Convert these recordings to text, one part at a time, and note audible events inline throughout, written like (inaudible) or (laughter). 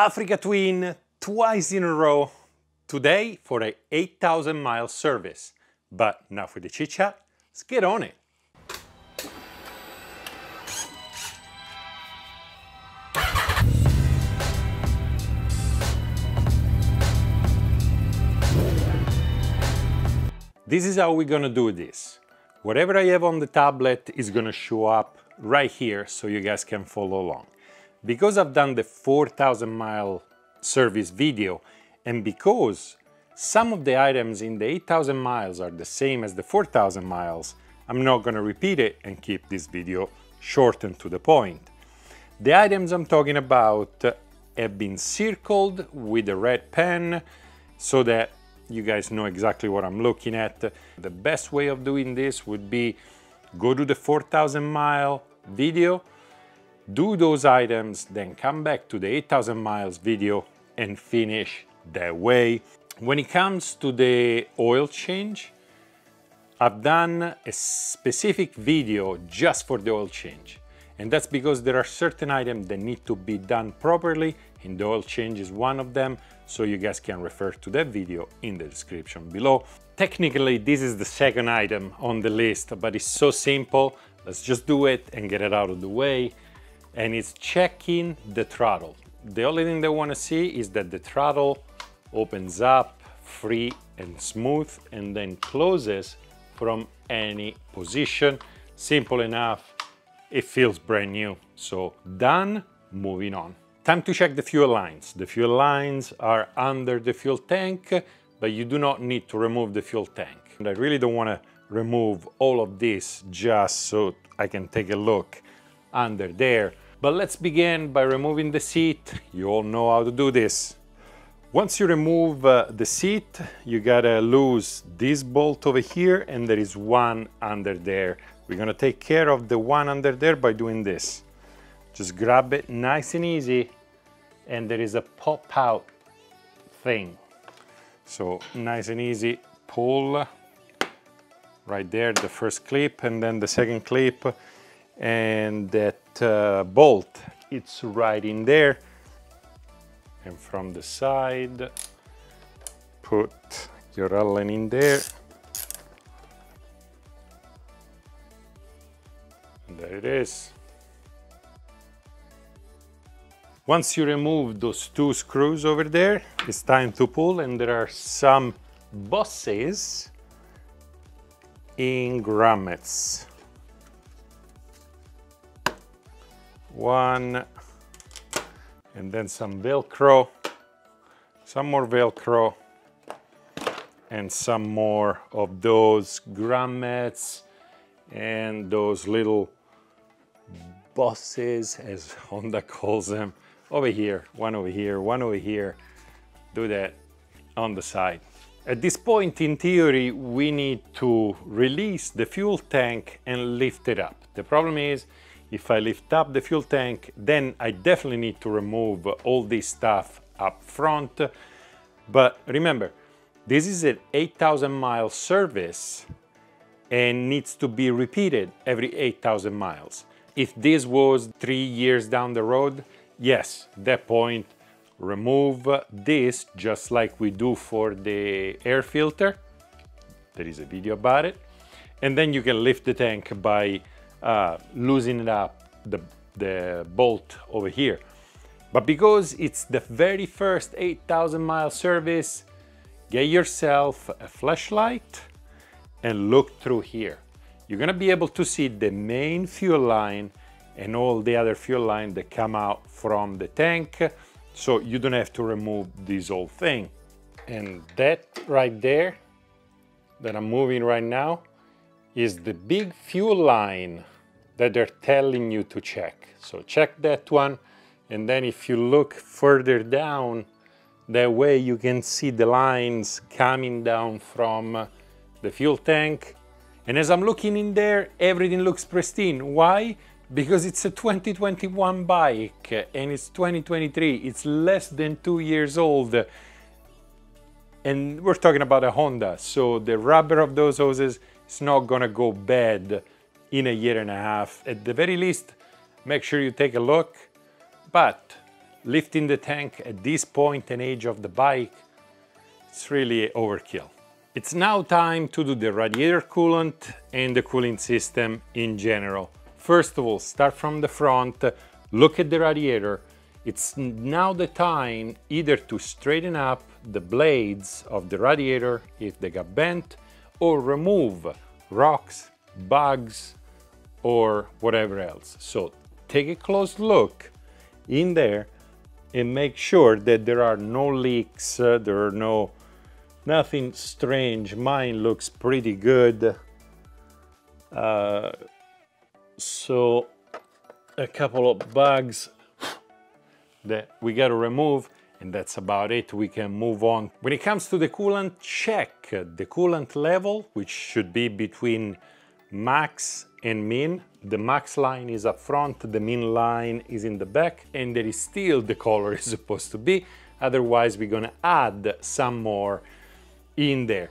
Africa Twin twice in a row today for a 8,000 mile service. But now for the chit chat, let's get on it. This is how we're gonna do this. Whatever I have on the tablet is gonna show up right here so you guys can follow along. Because I've done the 4000 mile service video and because some of the items in the 8000 miles are the same as the 4000 miles, I'm not gonna repeat it and keep this video short and to the point. The items I'm talking about have been circled with a red pen so that you guys know exactly what I'm looking at. The best way of doing this would be go to the 4000 mile video, do those items, then come back to the 8000 miles video and finish that way. When it comes to the oil change, I've done a specific video just for the oil change. And that's because there are certain items that need to be done properly and the oil change is one of them so you guys can refer to that video in the description below. Technically, this is the second item on the list, but it's so simple. Let's just do it and get it out of the way. And it's checking the throttle. The only thing they want to see is that the throttle opens up free and smooth and then closes from any position. Simple enough. It feels brand new. So done, moving on. Time to check the fuel lines. The fuel lines are under the fuel tank, but you do not need to remove the fuel tank. And I really don't want to remove all of this just so I can take a look under there. But let's begin by removing the seat. You all know how to do this. Once you remove uh, the seat, you gotta lose this bolt over here and there is one under there. We're gonna take care of the one under there by doing this. Just grab it nice and easy and there is a pop out thing. So nice and easy, pull right there, the first clip and then the second clip and that uh, bolt, it's right in there. And from the side, put your Allen in there. And there it is. Once you remove those two screws over there, it's time to pull and there are some bosses in grommets. One, and then some Velcro, some more Velcro, and some more of those grommets and those little bosses, as (laughs) Honda calls them, over here, one over here, one over here, do that on the side. At this point, in theory, we need to release the fuel tank and lift it up. The problem is, if I lift up the fuel tank, then I definitely need to remove all this stuff up front. But remember, this is an 8,000 mile service and needs to be repeated every 8,000 miles. If this was three years down the road, yes, that point, remove this just like we do for the air filter. There is a video about it. And then you can lift the tank by uh, loosening up the, the bolt over here. But because it's the very first 8,000 mile service, get yourself a flashlight and look through here. You're gonna be able to see the main fuel line and all the other fuel line that come out from the tank so you don't have to remove this whole thing and that right there that I'm moving right now is the big fuel line that they're telling you to check. So check that one and then if you look further down that way you can see the lines coming down from the fuel tank. And as I'm looking in there everything looks pristine. Why? Because it's a 2021 bike and it's 2023 it's less than two years old. And we're talking about a Honda so the rubber of those hoses is not gonna go bad in a year and a half at the very least make sure you take a look but lifting the tank at this point and age of the bike, it's really overkill. It's now time to do the radiator coolant and the cooling system in general. First of all, start from the front, look at the radiator. It's now the time either to straighten up the blades of the radiator if they got bent or remove rocks, bugs, or whatever else. So take a close look in there and make sure that there are no leaks, uh, there are no nothing strange. Mine looks pretty good. Uh, so a couple of bugs that we got to remove and that's about it. We can move on. When it comes to the coolant, check the coolant level, which should be between max and min. The max line is up front, the min line is in the back, and there is still the color (laughs) is supposed to be. Otherwise, we're gonna add some more in there.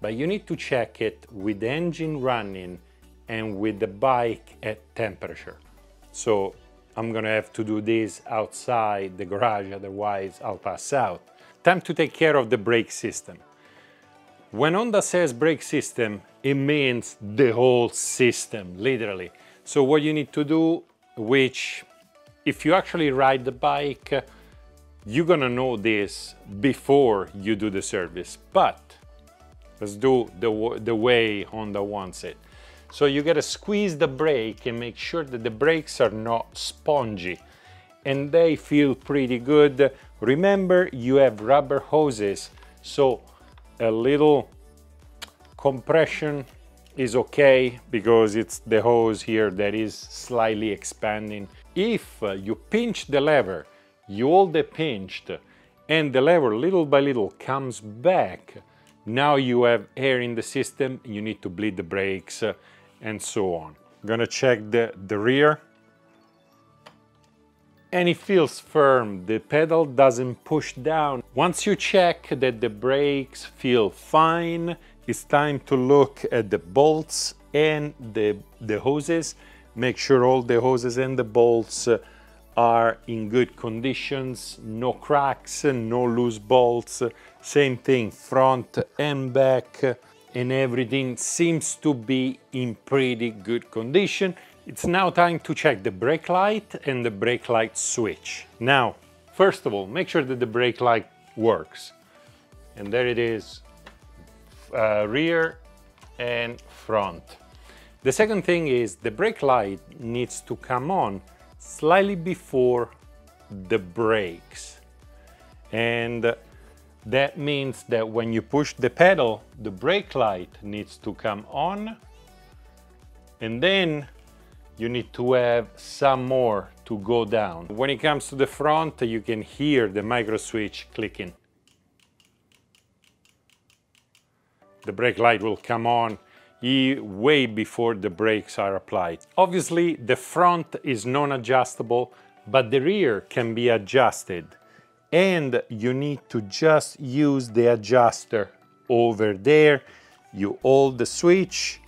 But you need to check it with the engine running and with the bike at temperature. So I'm gonna have to do this outside the garage, otherwise I'll pass out. Time to take care of the brake system. When Honda says brake system, it means the whole system, literally. So what you need to do, which if you actually ride the bike, you're gonna know this before you do the service, but let's do the, the way Honda wants it. So you gotta squeeze the brake and make sure that the brakes are not spongy and they feel pretty good. Remember, you have rubber hoses, so a little compression is okay because it's the hose here that is slightly expanding. If uh, you pinch the lever, you hold the pinched and the lever little by little comes back, now you have air in the system, you need to bleed the brakes uh, and so on. I'm Gonna check the, the rear. And it feels firm, the pedal doesn't push down. Once you check that the brakes feel fine, it's time to look at the bolts and the, the hoses. Make sure all the hoses and the bolts uh, are in good conditions, no cracks, no loose bolts. Same thing, front and back and everything seems to be in pretty good condition. It's now time to check the brake light and the brake light switch. Now, first of all, make sure that the brake light works. And there it is, uh, rear and front. The second thing is the brake light needs to come on slightly before the brakes. And that means that when you push the pedal, the brake light needs to come on and then you need to have some more to go down. When it comes to the front, you can hear the micro switch clicking. The brake light will come on way before the brakes are applied. Obviously, the front is non-adjustable, but the rear can be adjusted and you need to just use the adjuster over there. You hold the switch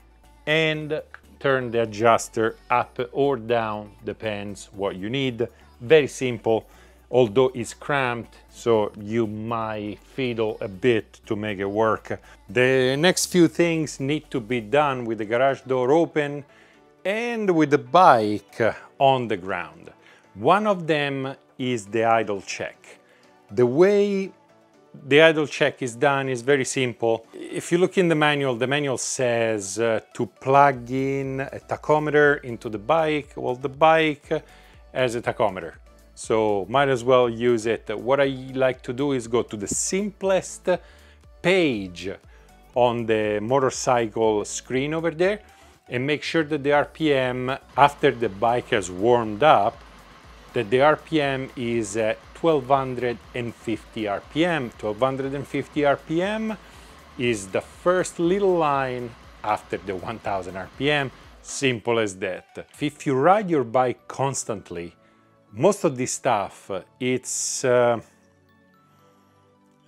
and turn the adjuster up or down, depends what you need. Very simple, although it's cramped, so you might fiddle a bit to make it work. The next few things need to be done with the garage door open and with the bike on the ground. One of them is the idle check. The way the idle check is done is very simple. If you look in the manual, the manual says uh, to plug in a tachometer into the bike. Well, the bike has a tachometer, so might as well use it. What I like to do is go to the simplest page on the motorcycle screen over there and make sure that the RPM after the bike has warmed up that the RPM is at 1250 RPM. 1250 RPM is the first little line after the 1000 RPM, simple as that. If you ride your bike constantly, most of this stuff, it's, uh,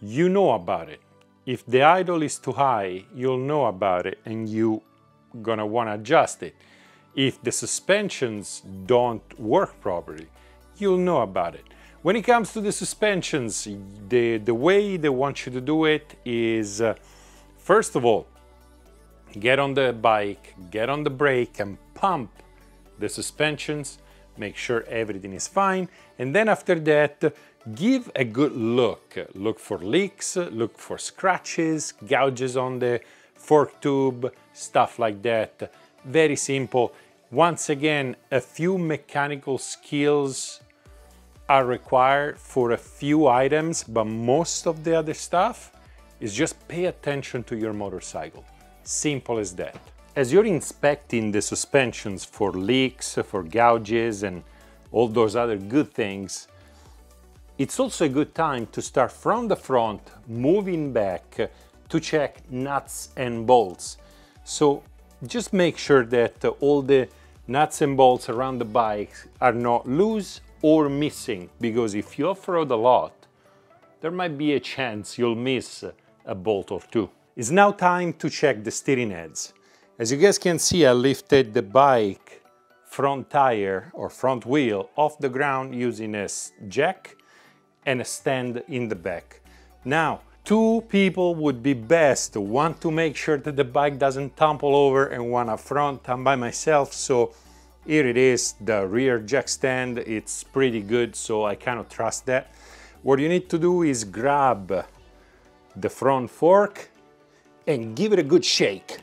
you know about it. If the idle is too high, you'll know about it and you gonna wanna adjust it. If the suspensions don't work properly, you'll know about it. When it comes to the suspensions, the, the way they want you to do it is, uh, first of all, get on the bike, get on the brake and pump the suspensions, make sure everything is fine, and then after that, give a good look. Look for leaks, look for scratches, gouges on the fork tube, stuff like that. Very simple. Once again, a few mechanical skills are required for a few items, but most of the other stuff is just pay attention to your motorcycle. Simple as that. As you're inspecting the suspensions for leaks, for gouges, and all those other good things, it's also a good time to start from the front, moving back to check nuts and bolts. So just make sure that all the nuts and bolts around the bike are not loose or missing, because if you off-road a lot, there might be a chance you'll miss a bolt or two. It's now time to check the steering heads. As you guys can see, I lifted the bike front tire or front wheel off the ground using a jack and a stand in the back. Now, two people would be best. One to make sure that the bike doesn't tumble over and one up front. I'm by myself, so here it is, the rear jack stand. It's pretty good, so I kind of trust that. What you need to do is grab the front fork and give it a good shake.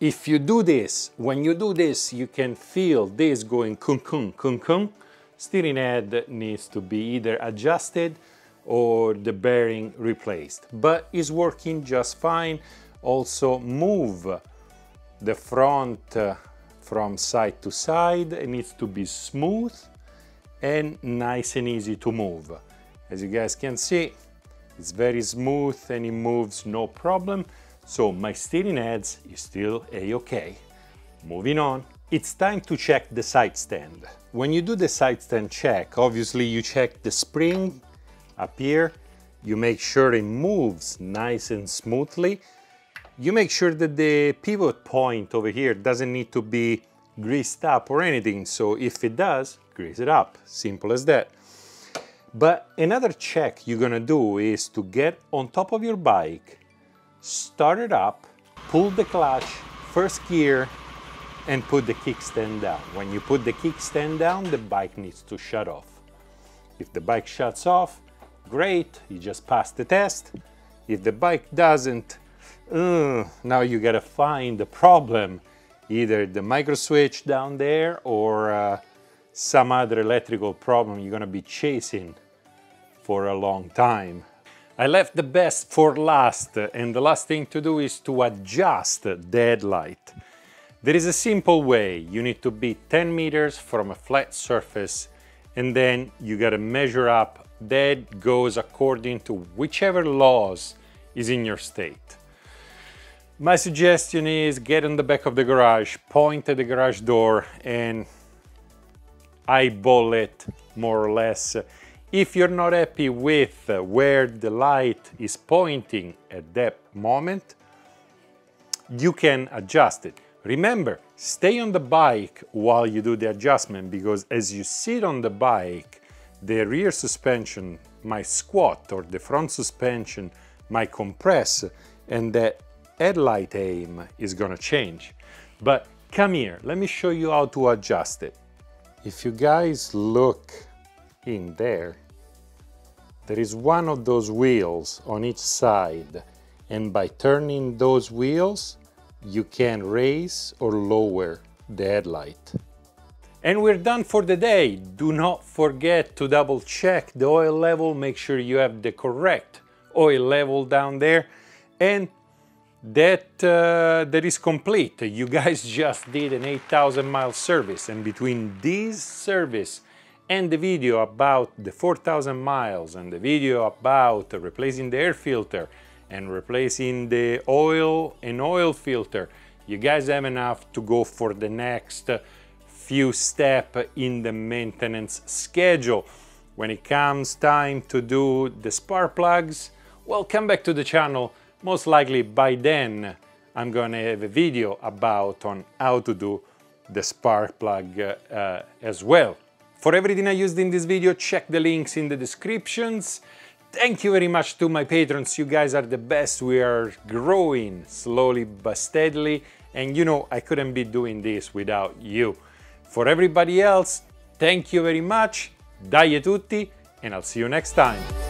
If you do this, when you do this, you can feel this going kun kun kun kun. Steering head needs to be either adjusted or the bearing replaced, but is working just fine. Also move the front uh, from side to side. It needs to be smooth and nice and easy to move. As you guys can see, it's very smooth and it moves no problem. So my steering heads is still a-okay. Moving on, it's time to check the side stand. When you do the side stand check, obviously you check the spring up here, you make sure it moves nice and smoothly. You make sure that the pivot point over here doesn't need to be greased up or anything, so if it does, grease it up, simple as that. But another check you're gonna do is to get on top of your bike, start it up, pull the clutch, first gear, and put the kickstand down. When you put the kickstand down, the bike needs to shut off. If the bike shuts off, great, you just passed the test. If the bike doesn't, uh, now you gotta find the problem, either the micro switch down there or uh, some other electrical problem you're gonna be chasing for a long time. I left the best for last and the last thing to do is to adjust the headlight. There is a simple way. You need to be 10 meters from a flat surface and then you gotta measure up. That goes according to whichever laws is in your state. My suggestion is get in the back of the garage, point at the garage door and eyeball it more or less. If you're not happy with where the light is pointing at that moment, you can adjust it. Remember, stay on the bike while you do the adjustment because as you sit on the bike, the rear suspension might squat or the front suspension might compress and the headlight aim is gonna change. But come here, let me show you how to adjust it. If you guys look in there, there is one of those wheels on each side and by turning those wheels you can raise or lower the headlight. And we're done for the day. Do not forget to double check the oil level, make sure you have the correct oil level down there and that, uh, that is complete. You guys (laughs) just did an 8,000 mile service and between this service and the video about the 4,000 miles and the video about replacing the air filter and replacing the oil and oil filter, you guys have enough to go for the next few steps in the maintenance schedule. When it comes time to do the spark plugs, well, come back to the channel. Most likely by then, I'm gonna have a video about on how to do the spark plug uh, as well. For everything I used in this video, check the links in the descriptions. Thank you very much to my patrons, you guys are the best, we are growing slowly but steadily, and you know I couldn't be doing this without you. For everybody else, thank you very much, dai e tutti, and I'll see you next time.